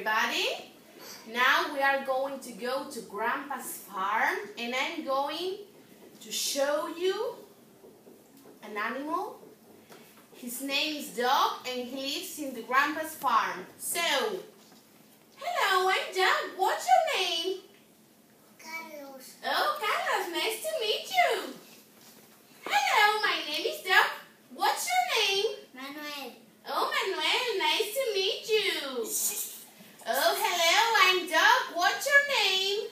everybody. Now we are going to go to Grandpa's farm and I'm going to show you an animal. His name is Dog and he lives in the Grandpa's farm. So, hello, I'm Dog. What's your name? Carlos. Oh, Carlos, nice to meet you. Hello, my name is Dog. What's your name? Manuel. Oh, Manuel, nice to meet you. Oh, hello, I'm Doug. What's your name?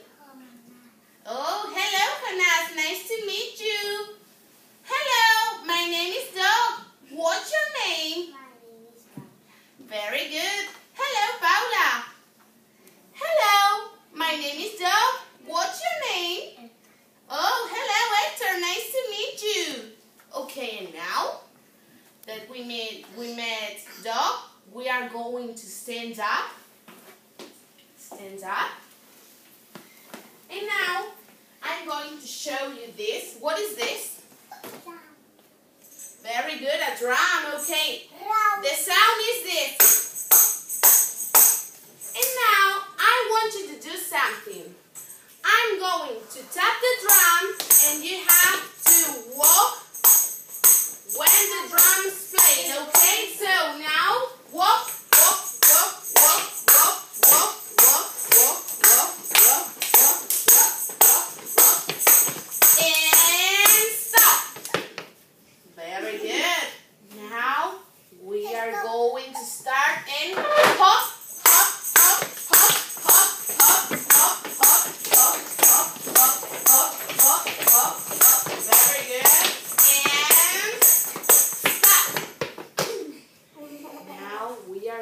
Oh, hello, Hanas. Nice to meet you. Hello, my name is Doug. What's your name? Very good. Hello, Paula. Hello, my name is Doug. What's your name? Oh, hello, Hector. Nice to meet you. Okay, and now that we met, we met Doug, we are going to stand up. Stand up. And now I'm going to show you this. What is this? Very good, a drum. Okay. The sound is this. And now I want you to do something. I'm going to tap the drum and you have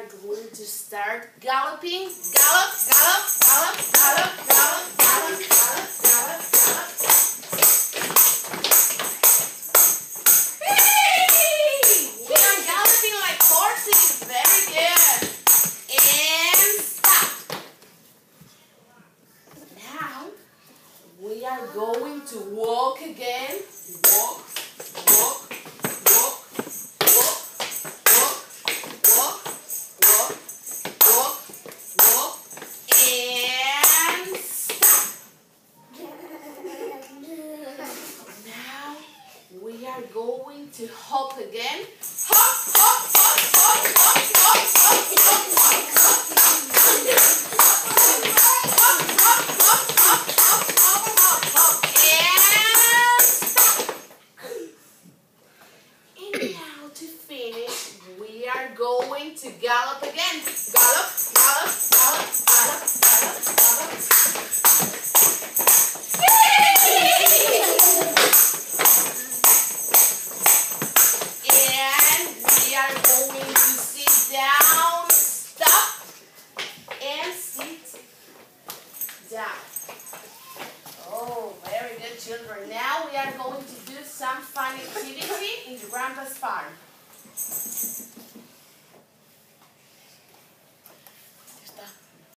going to start galloping. Gallop, gallop, gallop, gallop, gallop, gallop, gallop, gallop, gallop. We are galloping like horses. Very good. And stop. Now we are going to walk again. Are going to hop again. Hop, hop, hop, hop, hop, hop, hop, hop, hop, hop, hop, going to gallop again. Gallop, gallop, gallop, gallop, gallop, gallop. Down. Oh, very good, children. Now we are going to do some fun activity in the grandpa's farm.